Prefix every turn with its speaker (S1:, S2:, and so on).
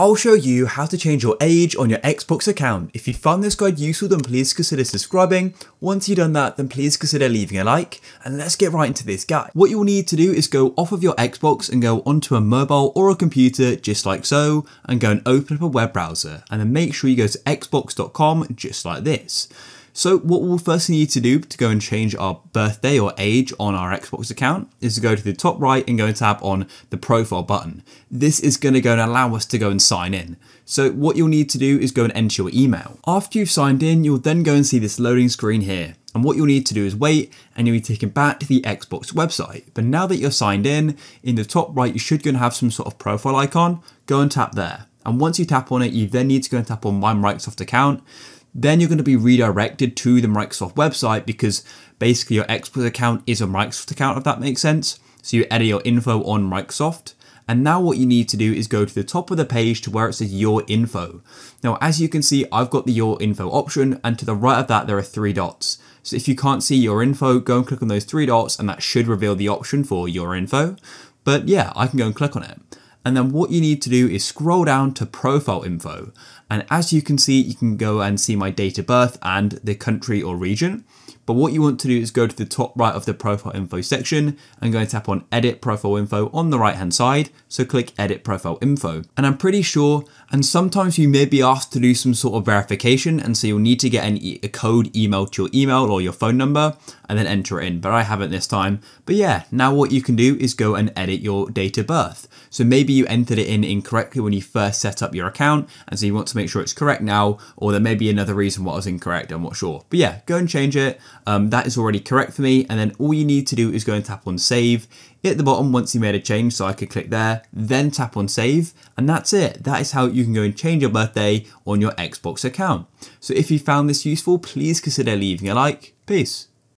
S1: I'll show you how to change your age on your Xbox account. If you found this guide useful then please consider subscribing. Once you've done that then please consider leaving a like and let's get right into this guide. What you'll need to do is go off of your Xbox and go onto a mobile or a computer just like so and go and open up a web browser and then make sure you go to xbox.com just like this. So what we'll first need to do to go and change our birthday or age on our Xbox account is to go to the top right and go and tap on the profile button. This is going to go and allow us to go and sign in. So what you'll need to do is go and enter your email. After you've signed in, you'll then go and see this loading screen here. And what you'll need to do is wait and you'll be taken back to the Xbox website. But now that you're signed in, in the top right, you should go and have some sort of profile icon. Go and tap there. And once you tap on it, you then need to go and tap on My Microsoft account then you're going to be redirected to the Microsoft website because basically your Xbox account is a Microsoft account, if that makes sense. So you edit your info on Microsoft. And now what you need to do is go to the top of the page to where it says your info. Now, as you can see, I've got the your info option and to the right of that, there are three dots. So if you can't see your info, go and click on those three dots and that should reveal the option for your info. But yeah, I can go and click on it. And then what you need to do is scroll down to profile info. And as you can see, you can go and see my date of birth and the country or region. But what you want to do is go to the top right of the profile info section and go and tap on edit profile info on the right hand side. So click edit profile info. And I'm pretty sure, and sometimes you may be asked to do some sort of verification. And so you'll need to get an e a code emailed to your email or your phone number and then enter it in. But I haven't this time. But yeah, now what you can do is go and edit your date of birth. So maybe you entered it in incorrectly when you first set up your account. And so you want to make sure it's correct now, or there may be another reason why it was incorrect. I'm not sure. But yeah, go and change it um, that is already correct for me. And then all you need to do is go and tap on save at the bottom once you made a change. So I could click there, then tap on save. And that's it. That is how you can go and change your birthday on your Xbox account. So if you found this useful, please consider leaving a like. Peace.